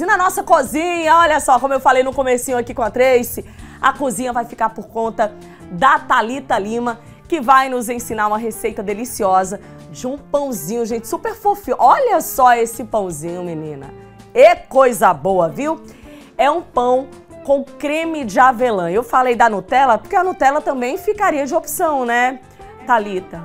E na nossa cozinha, olha só, como eu falei no comecinho aqui com a Tracy, a cozinha vai ficar por conta da Talita Lima, que vai nos ensinar uma receita deliciosa de um pãozinho, gente, super fofinho. Olha só esse pãozinho, menina. E coisa boa, viu? É um pão com creme de avelã. Eu falei da Nutella porque a Nutella também ficaria de opção, né, Talita?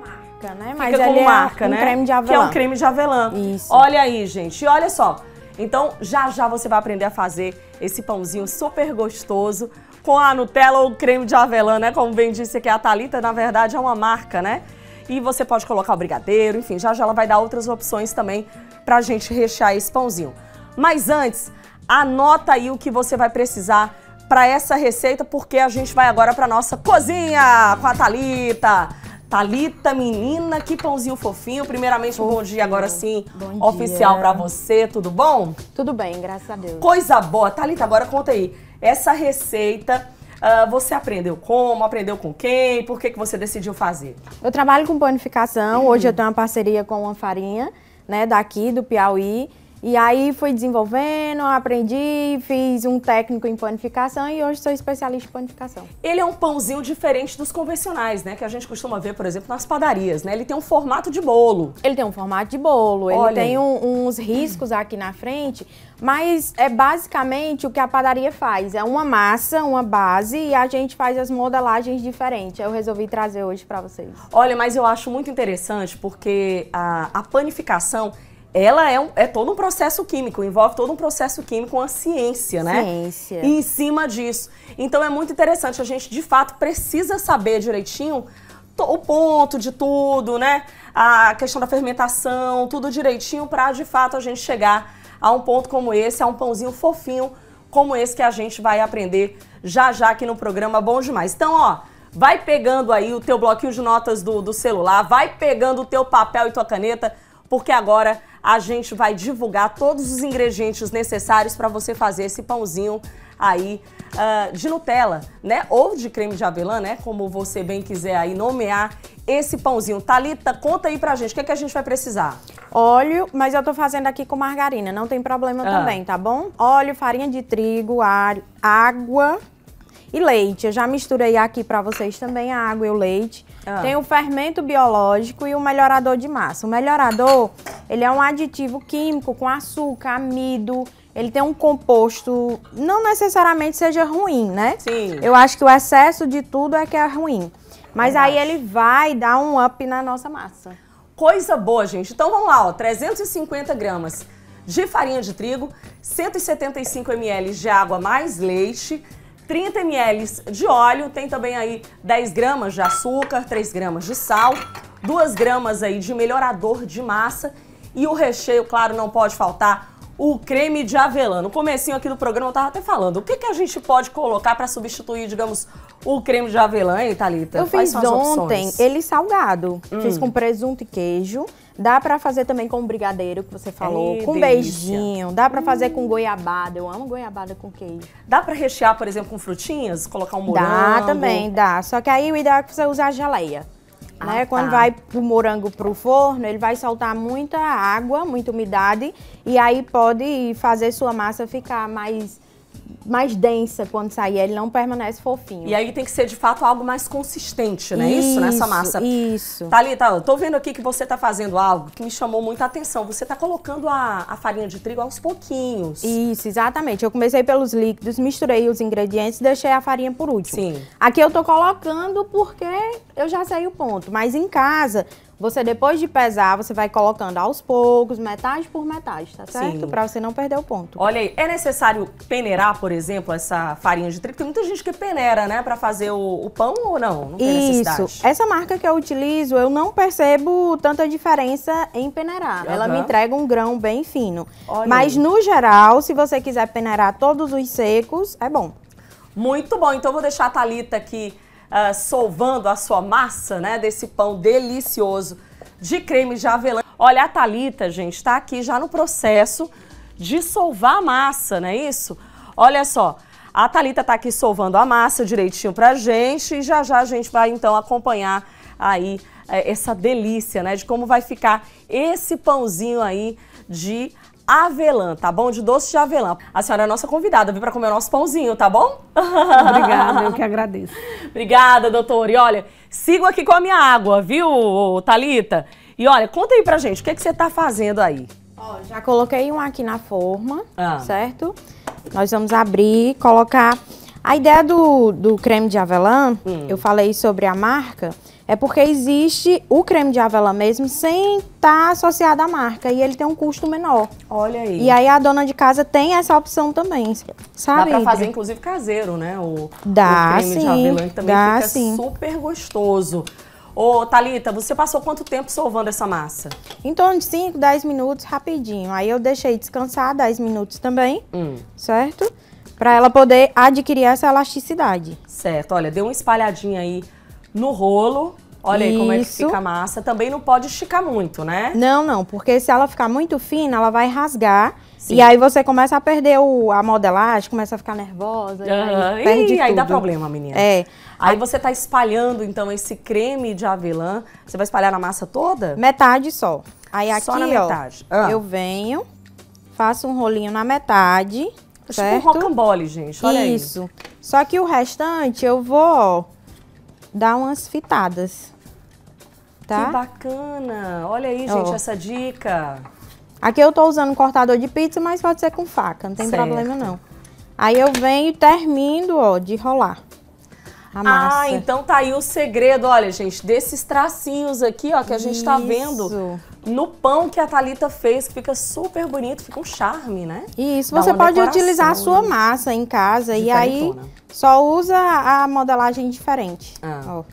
Marca, né? Mas Fica com marca, é um né? creme de Que é avelã. um creme de avelã. Isso. Olha aí, gente. E olha só. Então, já já você vai aprender a fazer esse pãozinho super gostoso com a Nutella ou creme de avelã, né? Como bem disse aqui a Thalita, na verdade é uma marca, né? E você pode colocar o brigadeiro, enfim, já já ela vai dar outras opções também pra gente rechear esse pãozinho. Mas antes, anota aí o que você vai precisar para essa receita, porque a gente vai agora para nossa cozinha com a Thalita. Thalita, menina, que pãozinho fofinho. Primeiramente, um bom dia agora sim, Bom oficial para você, tudo bom? Tudo bem, graças a Deus. Coisa boa. Thalita, agora conta aí. Essa receita, ah, você aprendeu como? Aprendeu com quem? Por que, que você decidiu fazer? Eu trabalho com panificação. Hoje eu tenho uma parceria com uma farinha, né, daqui do Piauí. E aí fui desenvolvendo, aprendi, fiz um técnico em panificação e hoje sou especialista em panificação. Ele é um pãozinho diferente dos convencionais, né? Que a gente costuma ver, por exemplo, nas padarias, né? Ele tem um formato de bolo. Ele tem um formato de bolo, ele Olha tem aí. um- uns riscos aqui na frente, mas é basicamente o que a padaria faz. É uma massa, uma base e a gente faz as modelagens diferentes. Eu resolvi trazer hoje pra vocês. Olha, mas eu acho muito interessante porque a, a panificação, ela é, um- é todo um processo químico, envolve todo um processo químico, uma ciência, né? Ciência. E em cima disso. Então é muito interessante, a gente de fato precisa saber direitinho o ponto de tudo, né? A questão da fermentação, tudo direitinho para de fato a gente chegar a um ponto como esse, a um pãozinho fofinho como esse que a gente vai aprender já já aqui no programa Bom Demais. Então, ó, vai pegando aí o teu bloquinho de notas do, do celular, vai pegando o teu papel e tua caneta, porque agora a gente vai divulgar todos os ingredientes necessários para você fazer esse pãozinho aí ah, de Nutella, né? Ou de creme de avelã, né? Como você bem quiser aí nomear esse pãozinho. Talita, conta aí pra gente, o que, é que a gente vai precisar? Óleo, mas eu tô fazendo aqui com margarina, não tem problema Ah. também, tá bom? Óleo, farinha de trigo, água e leite. Eu já misturei aqui pra vocês também a água e o leite. Ah. Tem o fermento biológico e o melhorador de massa. O melhorador, ele é um aditivo químico com açúcar, amido. Ele tem um composto, não necessariamente seja ruim, né? Sim. Eu acho que o excesso de tudo é que é ruim. Mas aí Verdade. ele vai dar um up na nossa massa. Coisa boa, gente. Então vamos lá, ó, 350 gramas de farinha de trigo, 175 ml de água mais leite, 30 ml de óleo, tem também aí 10 gramas de açúcar, 3 gramas de sal, 2 gramas aí de melhorador de massa e o recheio, claro, não pode faltar o creme de avelã. No comecinho aqui do programa eu tava até falando, o que, que a gente pode colocar para substituir, digamos, o creme de avelã, hein, Thalita? Eu Quais fiz ontem opções? ele salgado. Hum. Fiz com presunto e queijo. Dá pra fazer também com brigadeiro, que você falou. Ei, com delícia. beijinho. Dá pra fazer com goiabada. Eu amo goiabada com queijo. Dá pra rechear, por exemplo, com frutinhas? Colocar um morango? Dá também, dá. Só que aí o ideal é que você use a geleia. Ah, né? tá. Quando vai o morango pro forno, ele vai soltar muita água, muita umidade. E aí pode fazer sua massa ficar mais, mais densa quando sair. Ele não permanece fofinho. E aí tem que ser, de fato, algo mais consistente, né? Isso, nessa massa. Isso. Thalita, eu tô vendo aqui que você tá fazendo algo que me chamou muita atenção. Você tá colocando a, a farinha de trigo aos pouquinhos. Isso, exatamente. Eu comecei pelos líquidos, misturei os ingredientes e deixei a farinha por último. Sim. Aqui eu tô colocando porque eu já sei o ponto. Mas em casa, você depois de pesar, você vai colocando aos poucos, metade por metade, tá certo? Pra você não perder o ponto. Olha aí, é necessário peneirar, por exemplo, essa farinha de trigo? Tem muita gente que peneira, né, pra fazer o, o pão ou não? Não tem necessidade. Isso. Essa marca que eu utilizo, eu não percebo tanta diferença em peneirar. Ela Aham. me entrega um grão bem fino. Olha Mas aí. no geral, se você quiser peneirar todos os secos, é bom. Muito bom. Então, eu vou deixar a Thalita aqui ah, solvando a sua massa, né, desse pão delicioso de creme de avelã. Olha, a Thalita, gente, está aqui já no processo de solvar a massa, não é isso? Olha só, a Thalita tá aqui solvando a massa direitinho pra gente e já já a gente vai, então, acompanhar aí eh, essa delícia, né, de como vai ficar esse pãozinho aí de avelã, tá bom? De doce de avelã. A senhora é a nossa convidada, viu, para comer o nosso pãozinho, tá bom? Obrigada, eu que agradeço. Obrigada, doutora. E olha, sigo aqui com a minha água, viu, Talita? E olha, conta aí pra gente, o que, é que você tá fazendo aí? Ó, já coloquei um aqui na forma, ah. certo? Nós vamos abrir, colocar... A ideia do, do creme de avelã, hum. eu falei sobre a marca, é porque existe o creme de avelã mesmo sem estar tá associado à marca e ele tem um custo menor. Olha aí. E aí a dona de casa tem essa opção também, sabe? Dá pra fazer inclusive caseiro, né? O, dá, o creme sim, de avelã que também dá, fica sim. super gostoso. Ô, Thalita, você passou quanto tempo sovando essa massa? Em torno de 5, 10 minutos, rapidinho. Aí eu deixei descansar 10 minutos também, hum. certo? Para ela poder adquirir essa elasticidade. Certo, olha, deu uma espalhadinha aí no rolo. Olha Isso. aí como é que fica a massa. Também não pode esticar muito, né? Não, não, porque se ela ficar muito fina, ela vai rasgar. Sim. E aí você começa a perder o, a modelagem, começa a ficar nervosa. Uhum. E aí, perde e aí dá problema, menina. É. Aí você tá espalhando, então, esse creme de avelã. Você vai espalhar na massa toda? Metade só. Aí aqui, só na metade. Ah. eu venho, faço um rolinho na metade. Certo? Tipo um rocambole, gente. Olha Isso. Aí. Só que o restante eu vou, ó, dar umas fitadas. Tá? Que bacana! Olha aí, gente, oh. essa dica. Aqui eu tô usando um cortador de pizza, mas pode ser com faca, não tem certo. problema não. Aí eu venho e termino, ó, de rolar a massa. Ah, então tá aí o segredo, olha, gente, desses tracinhos aqui, ó, que a gente Isso. tá vendo no pão que a Thalita fez, que fica super bonito, fica um charme, né? Isso, Dá você pode utilizar a sua massa em casa e aí só usa a modelagem diferente. Ah. Ó.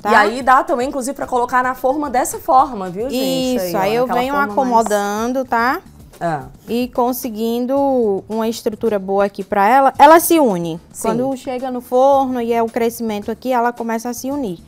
Tá? E aí dá também, inclusive, para colocar na forma dessa forma, viu, gente? Isso, aí, aí eu venho acomodando, mais... tá? Ah. E conseguindo uma estrutura boa aqui para ela, ela se une. Sim. Quando chega no forno e é o crescimento aqui, ela começa a se unir.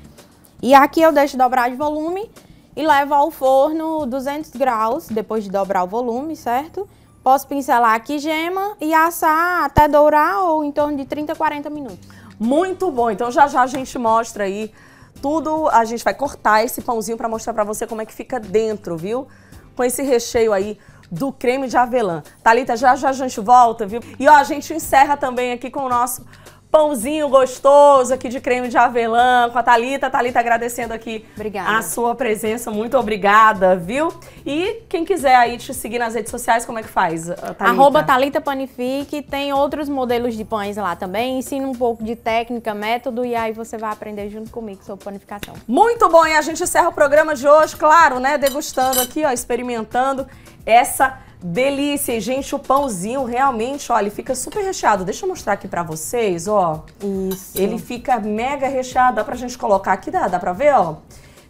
E aqui eu deixo dobrar de volume e levo ao forno 200 graus, depois de dobrar o volume, certo? Posso pincelar aqui gema e assar até dourar ou em torno de 30, 40 minutos. Muito bom, então já já a gente mostra aí tudo, a gente vai cortar esse pãozinho para mostrar para você como é que fica dentro, viu? Com esse recheio aí do creme de avelã. Thalita, já já a gente volta, viu? E ó, a gente encerra também aqui com o nosso pãozinho gostoso aqui de creme de avelã com a Thalita. Thalita agradecendo aqui obrigada. a sua presença. Muito obrigada, viu? E quem quiser aí te seguir nas redes sociais, como é que faz, Thalita? Arroba Thalita Panifique. Tem outros modelos de pães lá também. Ensina um pouco de técnica, método e aí você vai aprender junto comigo sobre panificação. Muito bom. E a gente encerra o programa de hoje, claro, né? Degustando aqui, ó, experimentando essa delícia. Gente, o pãozinho realmente, olha, ele fica super recheado. Deixa eu mostrar aqui pra vocês, ó. Isso. Ele fica mega recheado. Dá pra gente colocar aqui, dá, dá pra ver, ó?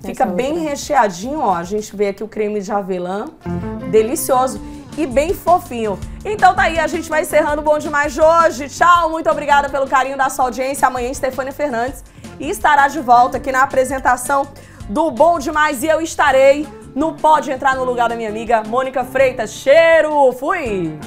Fica Essa bem outra. recheadinho, ó. A gente vê aqui o creme de avelã. Delicioso e bem fofinho. Então tá aí, a gente vai encerrando o Bom Demais de hoje. Tchau, muito obrigada pelo carinho da sua audiência. Amanhã, Stefania Fernandes estará de volta aqui na apresentação do Bom Demais e eu estarei no Pode Entrar no lugar da minha amiga Mônica Freitas. Cheiro! Fui!